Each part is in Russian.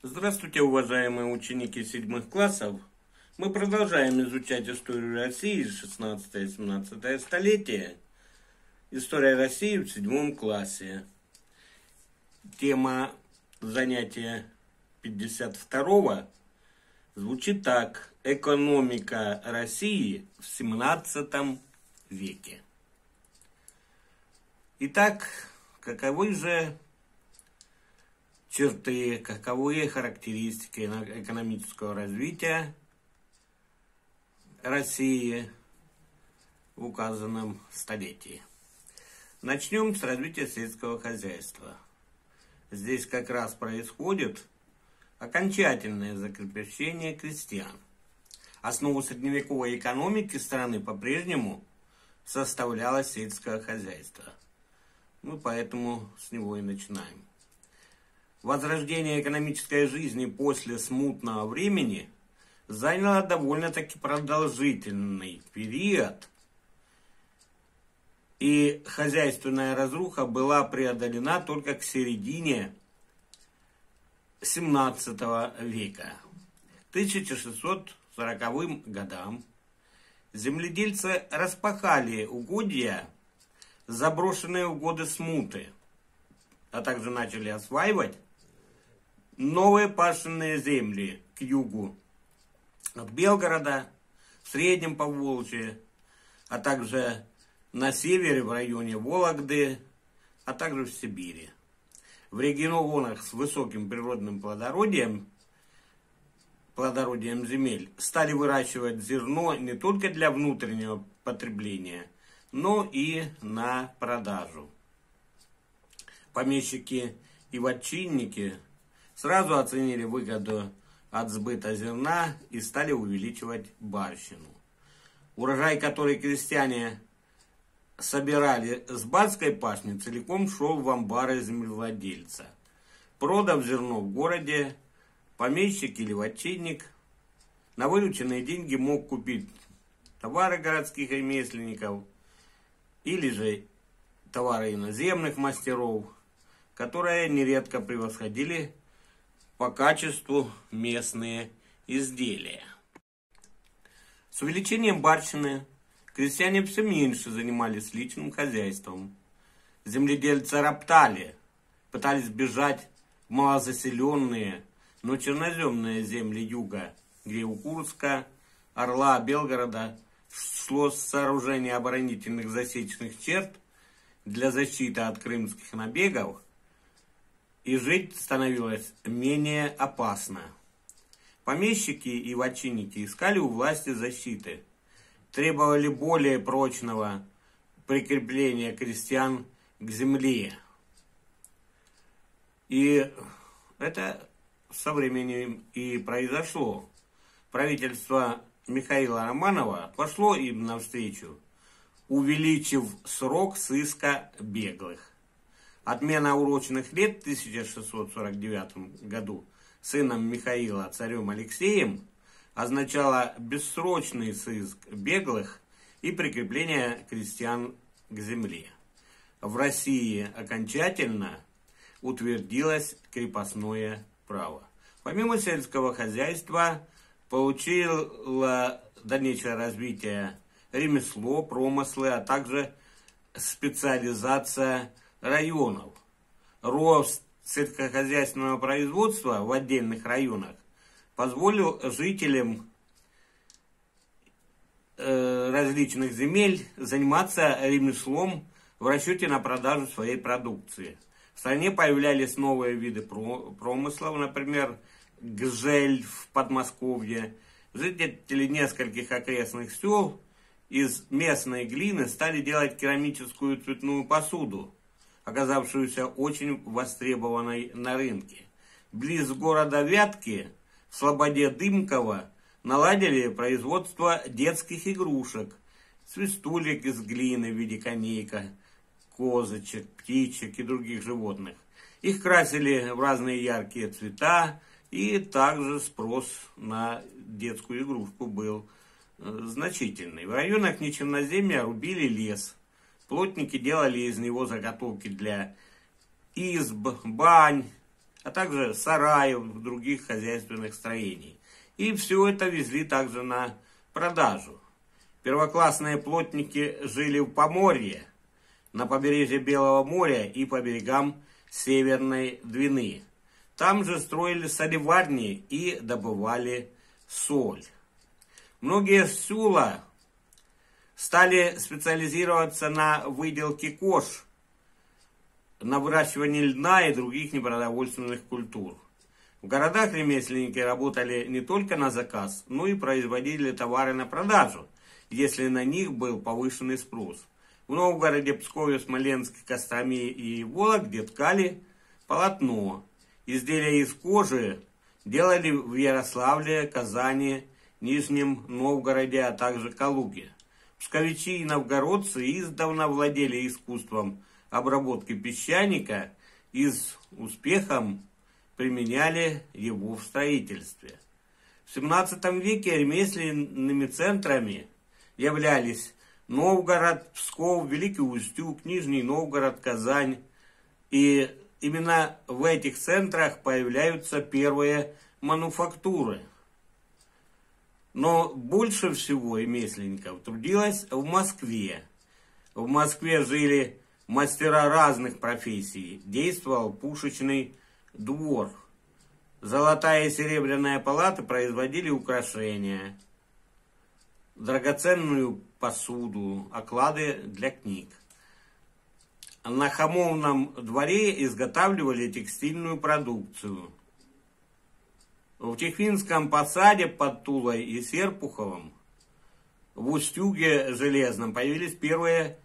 Здравствуйте, уважаемые ученики седьмых классов. Мы продолжаем изучать историю России 16-17 столетие. История России в седьмом классе. Тема занятия 52 звучит так. Экономика России в 17 веке. Итак, каковы же черты, каковы характеристики экономического развития России в указанном столетии. Начнем с развития сельского хозяйства. Здесь как раз происходит окончательное закрепление крестьян. Основу средневековой экономики страны по-прежнему составляло сельское хозяйство. Мы поэтому с него и начинаем. Возрождение экономической жизни после смутного времени заняло довольно-таки продолжительный период, и хозяйственная разруха была преодолена только к середине 17 века. К 1640 годам земледельцы распахали угодья, заброшенные в годы смуты, а также начали осваивать новые пашенные земли к югу от Белгорода, в Среднем Поволжье, а также на севере в районе Вологды, а также в Сибири. В регионах с высоким природным плодородием, плодородием земель стали выращивать зерно не только для внутреннего потребления, но и на продажу. Помещики и вотчинники сразу оценили выгоду от сбыта зерна и стали увеличивать барщину. Урожай, который крестьяне собирали с барской пашни, целиком шел в амбары землевладельца. Продав зерно в городе, помещик или вотчинник на вырученные деньги мог купить товары городских ремесленников или же товары иноземных мастеров, которые нередко превосходили по качеству местные изделия. С увеличением барщины крестьяне все меньше занимались личным хозяйством. Земледельцы роптали, пытались бежать в малозаселенные, но черноземные земли юга, где у Курска, Орла, Белгорода шло сооружение оборонительных засечных черт для защиты от крымских набегов – и жить становилось менее опасно. Помещики и вотчинники искали у власти защиты, требовали более прочного прикрепления крестьян к земле. И это со временем и произошло. Правительство Михаила Романова пошло им навстречу, увеличив срок сыска беглых. Отмена урочных лет в 1649 году сыном Михаила, царем Алексеем, означала бессрочный сыск беглых и прикрепление крестьян к земле. В России окончательно утвердилось крепостное право. Помимо сельского хозяйства, получило дальнейшее развитие ремесло, промыслы, а также специализация районов. Рост сельскохозяйственного производства в отдельных районах позволил жителям э, различных земель заниматься ремеслом в расчете на продажу своей продукции. В стране появлялись новые виды промыслов, например, гжель в Подмосковье. Жители нескольких окрестных сел из местной глины стали делать керамическую цветную посуду оказавшуюся очень востребованной на рынке. Близ города Вятки, в Слободе Дымкова, наладили производство детских игрушек, свистулек из глины в виде конейка, козочек, птичек и других животных. Их красили в разные яркие цвета, и также спрос на детскую игрушку был э, значительный. В районах нечемноземья рубили лес – Плотники делали из него заготовки для изб, бань, а также сараев, других хозяйственных строений. И все это везли также на продажу. Первоклассные плотники жили в Поморье, на побережье Белого моря и по берегам Северной Двины. Там же строили солеварни и добывали соль. Многие сула стали специализироваться на выделке кож, на выращивании льна и других непродовольственных культур. В городах ремесленники работали не только на заказ, но и производили товары на продажу, если на них был повышенный спрос. В Новгороде, Пскове, Смоленске, Костроме и Вологде ткали полотно. Изделия из кожи делали в Ярославле, Казани, Нижнем Новгороде, а также Калуге. Псковичи и новгородцы издавна владели искусством обработки песчаника и с успехом применяли его в строительстве. В 17 веке ремесленными центрами являлись Новгород, Псков, Великий Устюг, Нижний Новгород, Казань. И именно в этих центрах появляются первые мануфактуры. Но больше всего ремесленников трудилось в Москве. В Москве жили мастера разных профессий. Действовал пушечный двор. Золотая и серебряная палаты производили украшения, драгоценную посуду, оклады для книг. На Хамовном дворе изготавливали текстильную продукцию. В Тихвинском посаде под Тулой и Серпуховым в Устюге Железном появились первые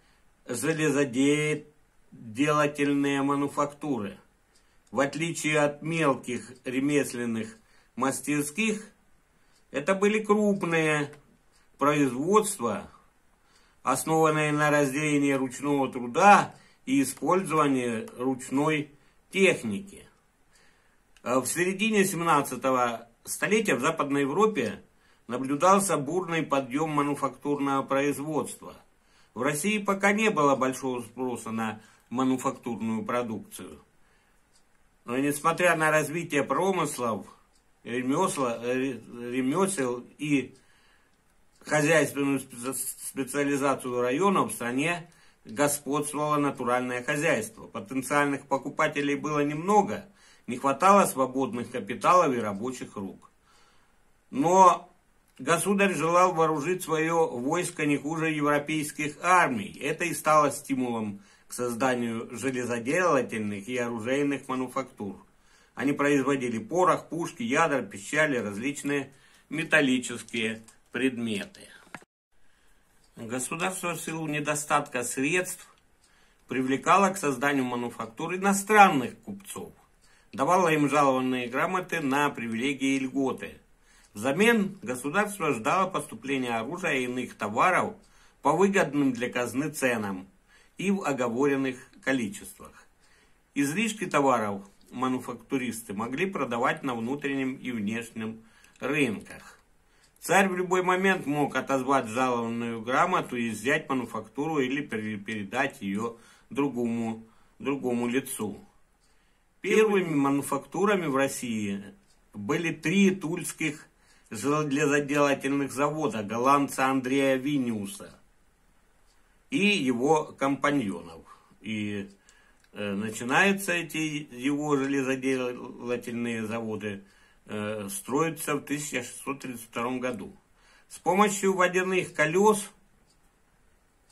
железоделательные мануфактуры. В отличие от мелких ремесленных мастерских, это были крупные производства, основанные на разделении ручного труда и использовании ручной техники. Э, в середине 17 столетия в Западной Европе наблюдался бурный подъем мануфактурного производства. В России пока не было большого спроса на мануфактурную продукцию. Но несмотря на развитие промыслов, ремесла, э, ремесел и хозяйственную специализацию районов в стране господствовало натуральное хозяйство. Потенциальных покупателей было немного – не хватало свободных капиталов и рабочих рук. Но государь желал вооружить свое войско не хуже европейских армий. Это и стало стимулом к созданию железоделательных и оружейных мануфактур. Они производили порох, пушки, ядра, пищали, различные металлические предметы. Государство в силу недостатка средств привлекало к созданию мануфактур иностранных купцов давала им жалованные грамоты на привилегии и льготы. Взамен государство ждало поступления оружия и иных товаров по выгодным для казны ценам и в оговоренных количествах. Излишки товаров мануфактуристы могли продавать на внутреннем и внешнем рынках. Царь в любой момент мог отозвать жалованную грамоту и взять мануфактуру или передать ее другому, другому лицу. Первыми мануфактурами в России были три тульских железоделательных завода голландца Андрея Виниуса и его компаньонов. И э, начинаются эти его железоделательные заводы э, строиться в 1632 году. С помощью водяных колес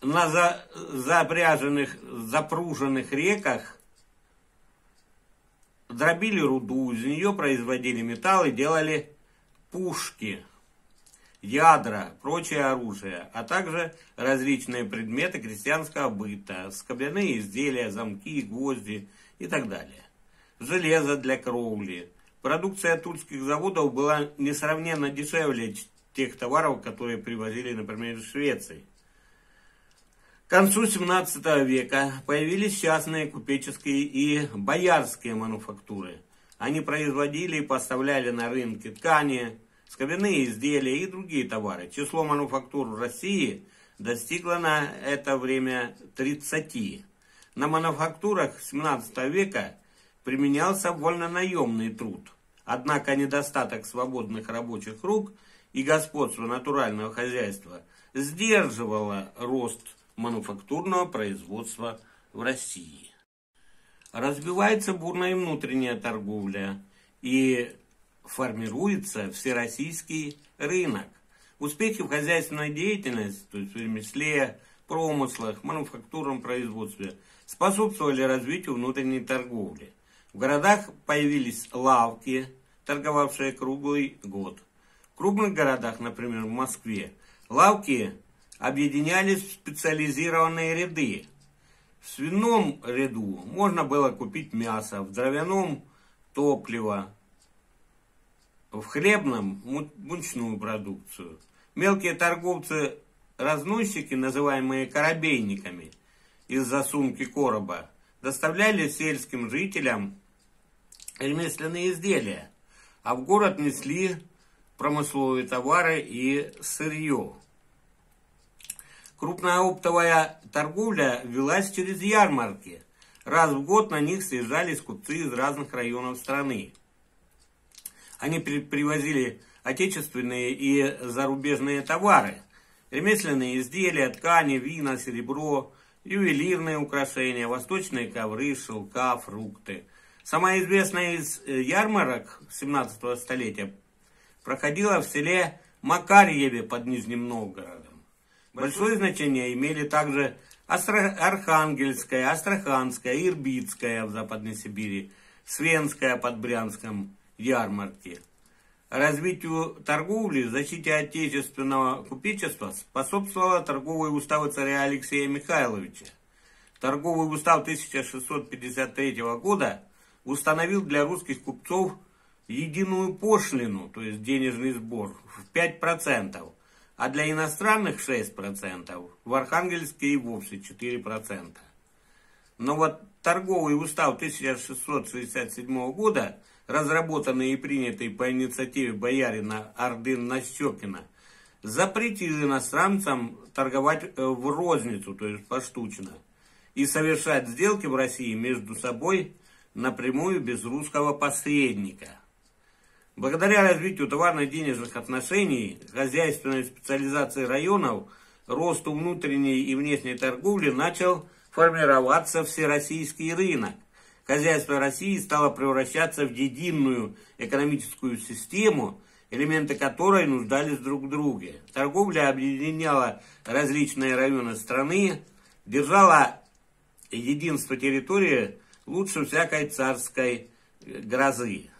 на за, запряженных, запруженных реках дробили руду, из нее производили металл и делали пушки, ядра, прочее оружие, а также различные предметы крестьянского быта, скобляные изделия, замки, гвозди и так далее. Железо для кровли. Продукция тульских заводов была несравненно дешевле тех товаров, которые привозили, например, из Швеции. К концу 17 века появились частные купеческие и боярские мануфактуры. Они производили и поставляли на рынки ткани, скобяные изделия и другие товары. Число мануфактур в России достигло на это время 30. На мануфактурах 17 века применялся вольнонаемный труд. Однако недостаток свободных рабочих рук и господство натурального хозяйства сдерживало рост мануфактурного производства в России. Развивается бурная внутренняя торговля и формируется всероссийский рынок. Успехи в хозяйственной деятельности, то есть в ремесле, промыслах, мануфактурном производстве, способствовали развитию внутренней торговли. В городах появились лавки, торговавшие круглый год. В крупных городах, например, в Москве, лавки объединялись в специализированные ряды. В свином ряду можно было купить мясо, в дровяном – топливо, в хлебном – мучную продукцию. Мелкие торговцы-разносчики, называемые корабейниками, из-за сумки короба, доставляли сельским жителям ремесленные изделия, а в город несли промысловые товары и сырье. Крупная оптовая торговля велась через ярмарки. Раз в год на них съезжались купцы из разных районов страны. Они привозили отечественные и зарубежные товары, ремесленные изделия, ткани, вина, серебро, ювелирные украшения, восточные ковры, шелка, фрукты. Самая известная из э, ярмарок 17 столетия проходила в селе Макарьеве под Нижним Новгородом. Большое значение имели также Архангельская, Астраханская, Ирбитская в Западной Сибири, Свенская под Брянском ярмарке. Развитию торговли, защите отечественного купечества способствовала торговые уставы царя Алексея Михайловича. Торговый устав 1653 года установил для русских купцов единую пошлину, то есть денежный сбор, в 5%, а для иностранных 6%, в Архангельске и вовсе 4%. Но вот торговый устав 1667 года, разработанный и принятый по инициативе боярина Ордын-Нащекина, запретил иностранцам торговать э, в розницу, то есть поштучно, и совершать сделки в России между собой напрямую без русского посредника – Благодаря развитию товарно-денежных отношений, хозяйственной специализации районов, росту внутренней и внешней торговли начал формироваться всероссийский рынок. Хозяйство России стало превращаться в единую экономическую систему, элементы которой нуждались друг в друге. Торговля объединяла различные районы страны, держала единство территории лучше всякой царской грозы.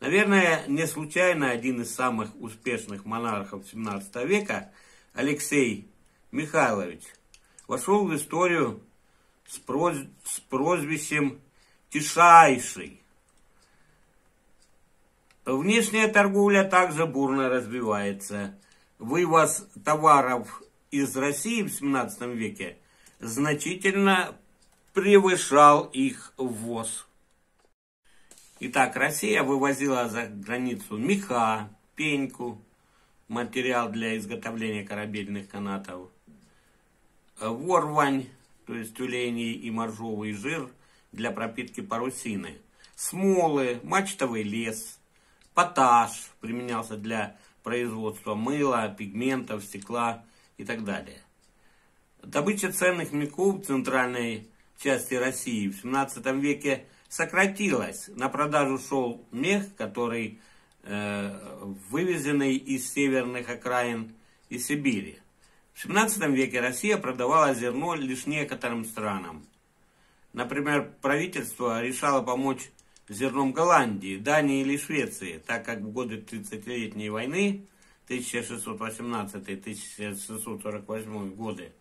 Наверное, не случайно один из самых успешных монархов 17 века, Алексей Михайлович, вошел в историю с, проз... с прозвищем Тишайший. Внешняя торговля также бурно развивается. Вывоз товаров из России в 17 веке значительно превышал их ввоз. Итак, Россия вывозила за границу меха, пеньку, материал для изготовления корабельных канатов, ворвань, то есть тюленей и моржовый жир для пропитки парусины, смолы, мачтовый лес, поташ применялся для производства мыла, пигментов, стекла и так далее. Добыча ценных меков в центральной части России в 17 веке – сократилась. На продажу шел мех, который э, вывезенный из северных окраин и Сибири. В 17 веке Россия продавала зерно лишь некоторым странам. Например, правительство решало помочь зерном Голландии, Дании или Швеции, так как в годы 30-летней войны 1618-1648 годы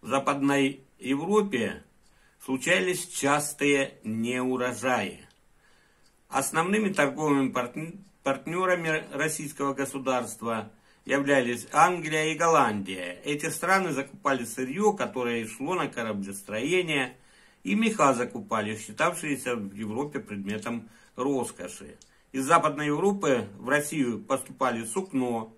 в Западной Европе случались частые неурожаи. Основными торговыми партнерами российского государства являлись Англия и Голландия. Эти страны закупали сырье, которое шло на кораблестроение, и меха закупали, считавшиеся в Европе предметом роскоши. Из Западной Европы в Россию поступали сукно,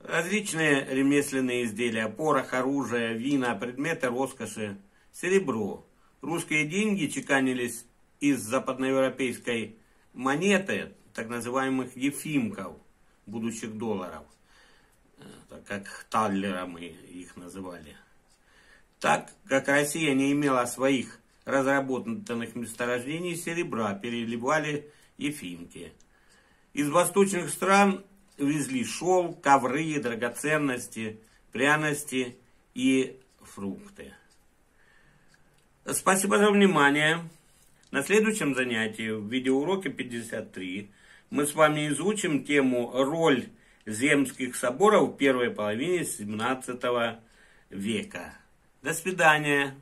различные ремесленные изделия, порох, оружие, вина, предметы роскоши, серебро. Русские деньги чеканились из западноевропейской монеты, так называемых ефимков, будущих долларов, как таллера мы их называли. Так как Россия не имела своих разработанных месторождений серебра, переливали ефимки. Из восточных стран везли шелк, ковры, драгоценности, пряности и фрукты. Спасибо за внимание. На следующем занятии, в видеоуроке 53, мы с вами изучим тему «Роль земских соборов в первой половине 17 века». До свидания!